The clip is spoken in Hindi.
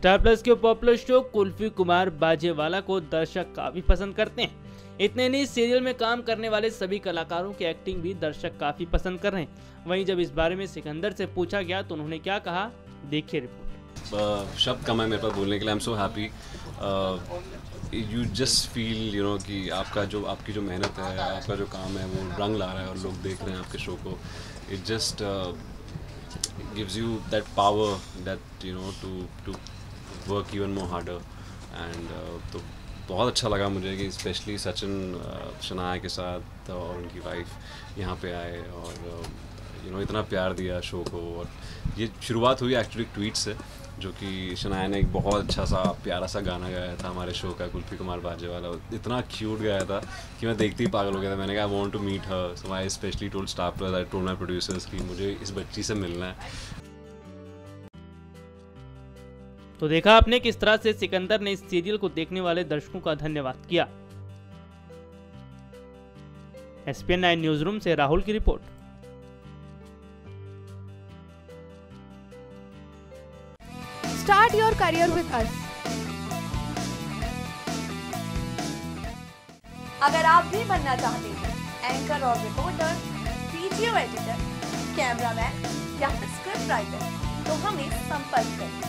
स्टार प्लस के पॉपुलर शो कुल्फी कुमार बाजेवाला को दर्शक काफ़ी पसंद करते हैं। इतने नहीं सीरियल में काम करने वाले सभी कलाकारों की एक्टिंग भी दर्शक काफ़ी पसंद कर रहे हैं। वहीं जब इस बारे में सिकंदर से पूछा गया तो उन्होंने क्या कहा? देखिए रिपोर्ट शब्द कम है मेरे पास बोलने के लिए। I am so happy you just feel you know कि आपका जो, आपकी जो मेहनत है, आपका जो काम है, वो रंग ला रहा है और लोग देख रहे हैं आपके शो को। It just gives you that power that, you know, to to work even more harder uh, तो बहुत अच्छा लगा मुझे कि स्पेशली सचिन शनाया के साथ और उनकी वाइफ यहाँ पे आए और यू नो इतना प्यार दिया शो को और ये शुरुआत हुई एक्चुअली ट्वीट से जो कि शनाया ने एक बहुत अच्छा सा प्यारा सा गाना गाया था हमारे शो का कुल्फी कुमार बाजे वाला। इतना क्यूट गाया था कि मैं देखते ही पागल हो गया था। मैंने कहा I want to meet her so I specially told staff I told my producers कि मुझे इस बच्ची से मिलना है। तो देखा आपने किस तरह से सिकंदर ने इस सीरियल को देखने वाले दर्शकों का धन्यवाद किया। एसपीएन नाइन न्यूज़ रूम से राहुल की report. Start your career with us. अगर आप भी बनना चाहते हैं एंकर और रिपोर्टर वीडियो एडिटर कैमरामैन या स्क्रिप्ट राइटर तो हमें संपर्क करें।